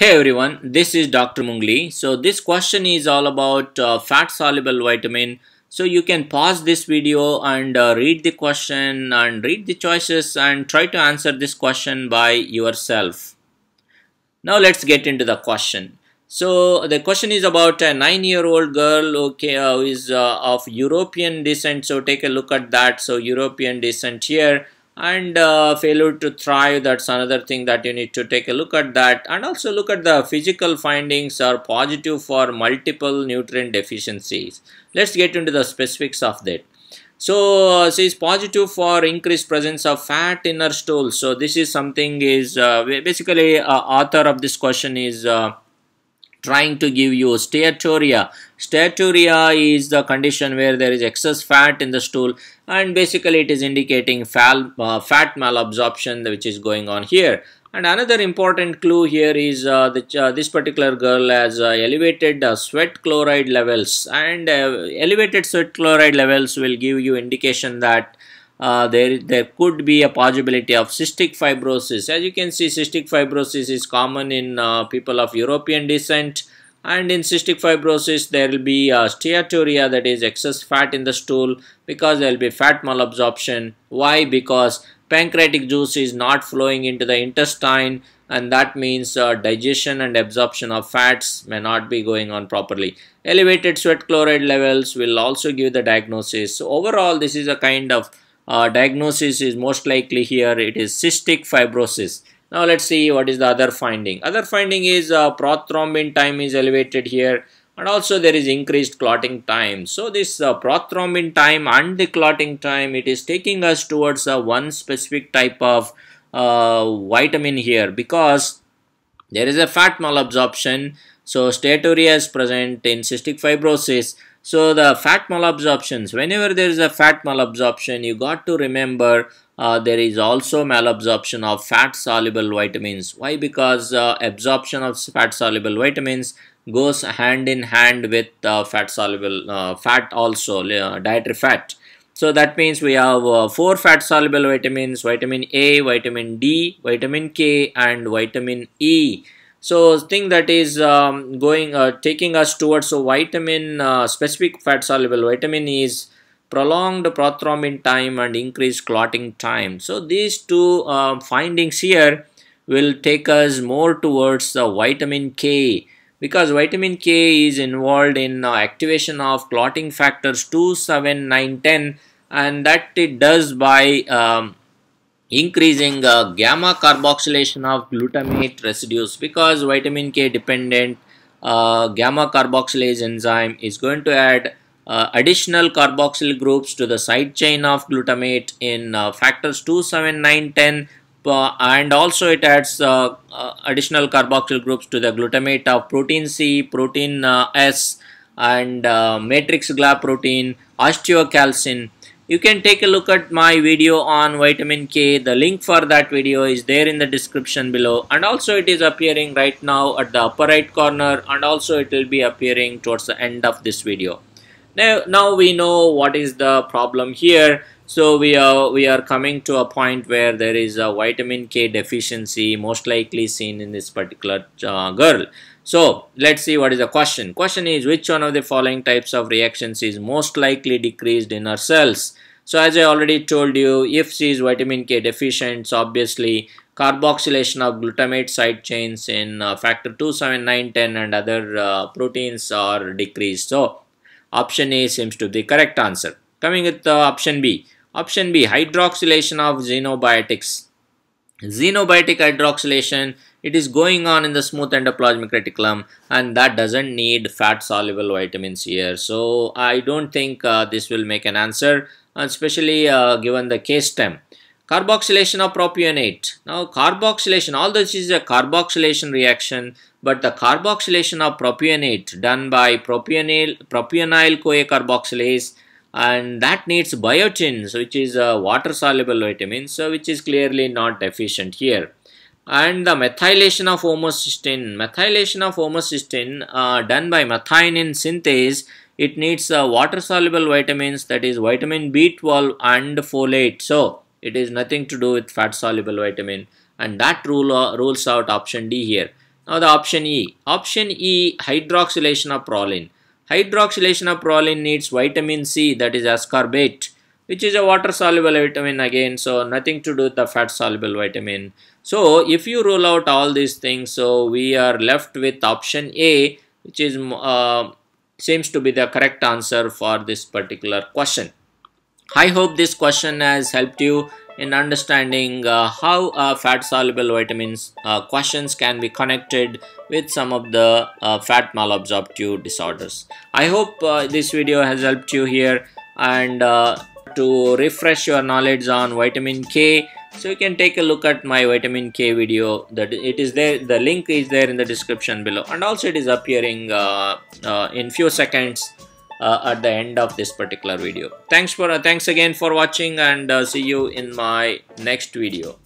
Hey everyone, this is Dr. Mungli. So this question is all about uh, fat soluble vitamin. So you can pause this video and uh, read the question and read the choices and try to answer this question by yourself. Now let's get into the question. So the question is about a nine-year-old girl okay, uh, who is uh, of European descent. So take a look at that. So European descent here and uh, failure to thrive that's another thing that you need to take a look at that. And also look at the physical findings are positive for multiple nutrient deficiencies. Let's get into the specifics of that. So uh, is positive for increased presence of fat in her stool. So this is something is uh, basically uh, author of this question is uh, trying to give you steatorrhea. Steatorrhea is the condition where there is excess fat in the stool and basically it is indicating fat, uh, fat malabsorption which is going on here. And another important clue here is uh, that uh, this particular girl has uh, elevated uh, sweat chloride levels and uh, elevated sweat chloride levels will give you indication that uh, there, there could be a possibility of cystic fibrosis. As you can see, cystic fibrosis is common in uh, people of European descent and in cystic fibrosis there will be steatorrhea that is excess fat in the stool because there will be fat malabsorption. Why? Because pancreatic juice is not flowing into the intestine and that means uh, digestion and absorption of fats may not be going on properly. Elevated sweat chloride levels will also give the diagnosis. So overall this is a kind of uh, diagnosis is most likely here it is cystic fibrosis. Now let's see what is the other finding. Other finding is uh, prothrombin time is elevated here and also there is increased clotting time. So this uh, prothrombin time and the clotting time it is taking us towards uh, one specific type of uh, vitamin here because there is a fat malabsorption. So steatorrhea is present in cystic fibrosis so the fat malabsorptions, whenever there is a fat malabsorption, you got to remember uh, there is also malabsorption of fat soluble vitamins. Why? Because uh, absorption of fat soluble vitamins goes hand in hand with uh, fat soluble uh, fat also uh, dietary fat. So that means we have uh, four fat soluble vitamins, vitamin A, vitamin D, vitamin K and vitamin E. So thing that is um, going uh, taking us towards a vitamin uh, specific fat soluble vitamin is prolonged prothrombin time and increased clotting time. So these two uh, findings here will take us more towards the vitamin K because vitamin K is involved in uh, activation of clotting factors 2, 7, 9, 10 and that it does by um, increasing uh, gamma carboxylation of glutamate residues because vitamin K dependent uh, gamma carboxylase enzyme is going to add uh, additional carboxyl groups to the side chain of glutamate in uh, factors 2, 7, 9, 10 uh, and also it adds uh, additional carboxyl groups to the glutamate of protein C, protein S and matrix GLA protein, osteocalcin you can take a look at my video on vitamin K. The link for that video is there in the description below and also it is appearing right now at the upper right corner and also it will be appearing towards the end of this video. Now, now we know what is the problem here. So we are we are coming to a point where there is a vitamin K deficiency most likely seen in this particular uh, girl. So let's see what is the question. Question is which one of the following types of reactions is most likely decreased in our cells? So as I already told you, if she is vitamin K deficient, so obviously carboxylation of glutamate side chains in uh, factor 2, 7, 9, 10 and other uh, proteins are decreased. So option A seems to be the correct answer. Coming with uh, option B. Option B, hydroxylation of xenobiotics. Xenobiotic hydroxylation it is going on in the smooth endoplasmic reticulum and that doesn't need fat soluble vitamins here. So I don't think uh, this will make an answer especially uh, given the case stem. Carboxylation of propionate. Now carboxylation all this is a carboxylation reaction but the carboxylation of propionate done by propionyl propionyl coa carboxylase and that needs biotins which is a water soluble vitamin so which is clearly not deficient here and the methylation of homocysteine methylation of homocysteine uh, done by methionine synthase it needs uh, water soluble vitamins that is vitamin b12 and folate so it is nothing to do with fat soluble vitamin and that rule uh, rules out option d here Now the option E. Option E hydroxylation of proline. Hydroxylation of proline needs vitamin C that is ascorbate which is a water soluble vitamin again so nothing to do with the fat soluble vitamin. So if you rule out all these things so we are left with option A which is uh, seems to be the correct answer for this particular question. I hope this question has helped you in understanding uh, how uh, fat soluble vitamins uh, questions can be connected with some of the uh, fat malabsorptive disorders. I hope uh, this video has helped you here and uh, to refresh your knowledge on vitamin K. So you can take a look at my vitamin K video. That it is there the link is there in the description below. And also it is appearing in few seconds at the end of this particular video. Thanks for uh, thanks again for watching and uh, see you in my next video